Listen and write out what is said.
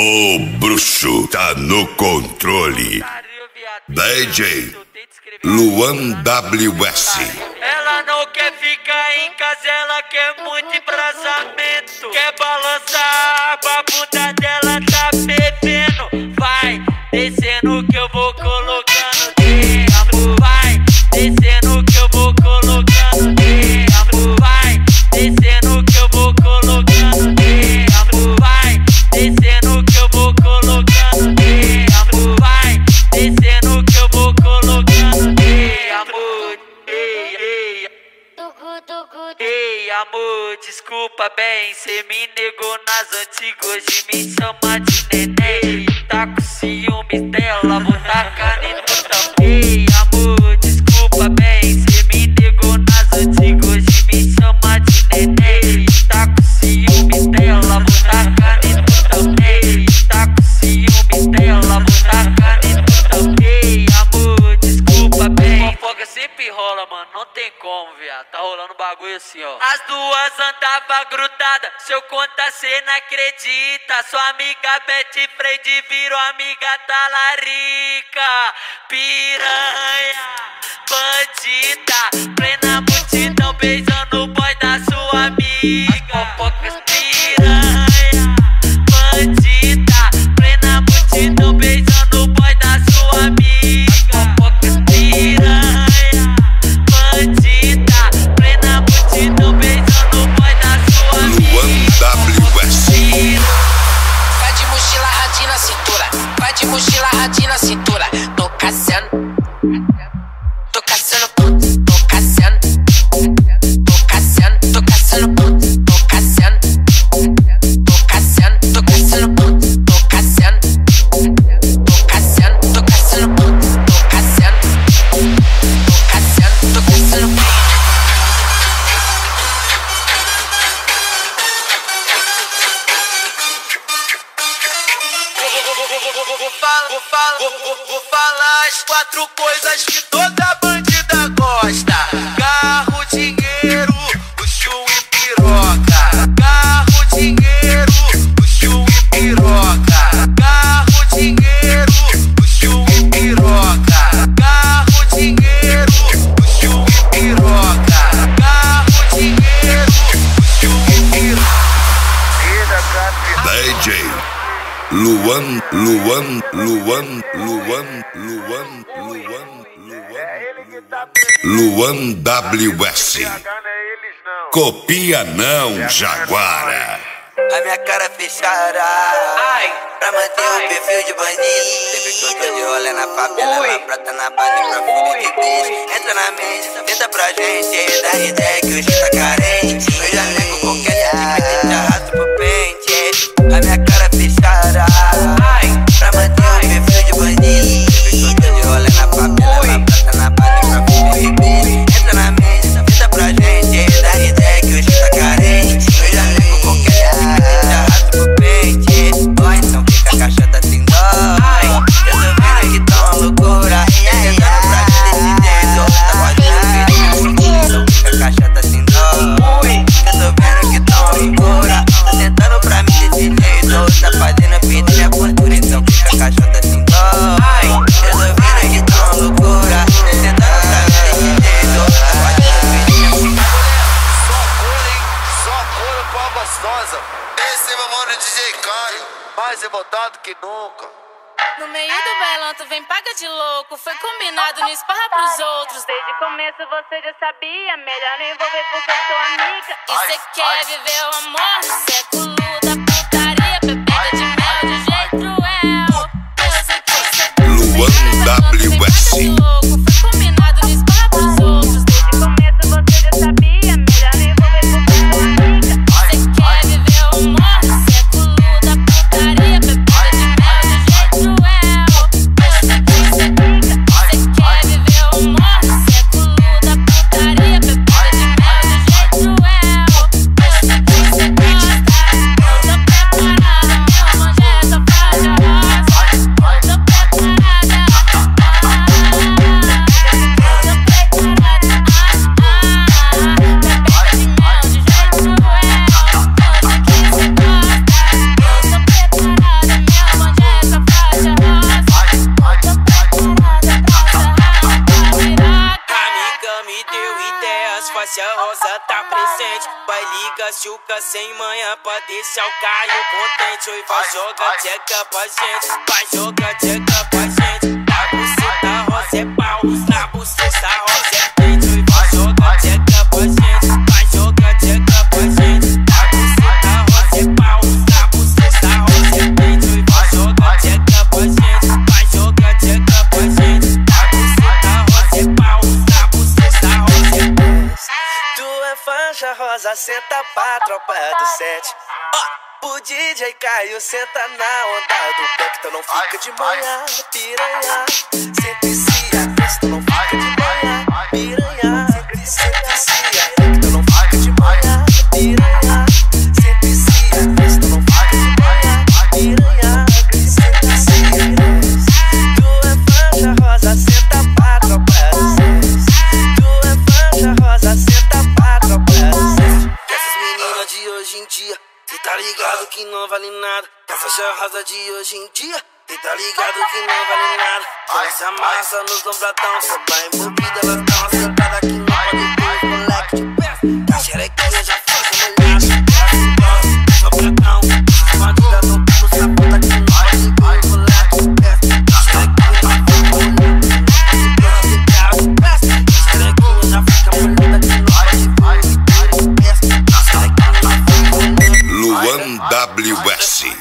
O bruxo tá no controle. DJ Luan WS. Ela não quer ficar em casa, ela quer muito embrasamento. Quer balançar a bunda Ei, amor, desculpa bem, cê me negou nas antigas, hoje me chama de neném. Tá com ciúmes como, viado. Tá rolando bagulho assim, ó. As duas andava grudada, se eu contar cê não acredita. Sua amiga Betty Freide virou amiga talarica. Piranha, bandida, plena multidão beijando o boy da sua cintura, tocación. Vou vou, vou falar as quatro coisas que toda bandida gosta: Luan, Luan, Luan, Luan, Luan, Luan, Luan. Luan WS. Copia não, Jaguara. A minha cara fechada. Ai, Pra manter o perfil de bandido. Sempre que eu tô de rolê na favela Ela prata na base pra fuga de bicho Entra na mente, tenta pra gente. Dá ideia que hoje tá carente a gostosa. Esse é meu mano DJ Caio, mais revoltado que nunca. No meio do bailão, tu vem paga de louco. Foi combinado, não esparra pros outros. Desde o começo você já sabia. Melhor não envolver porque eu sou amiga. E cê quer viver o amor no século da putaria. Bebida de mel de jeito cruel. Você Luan WS. liga, chuca sem manha pra deixar o Caio contente. Oi, vai jogar tcheca pra gente, vai jogar tcheca pra gente. laranja rosa, senta pra tropa do sete. Ó, o DJ Caio senta na onda do pé, então não fica de manhã, piranha. Senta e se apresenta, não vale nada. Essa charrada de hoje em dia, e tá ligado que não vale nada. Essa massa nos lombradão, só tá envolvida, ela Westy.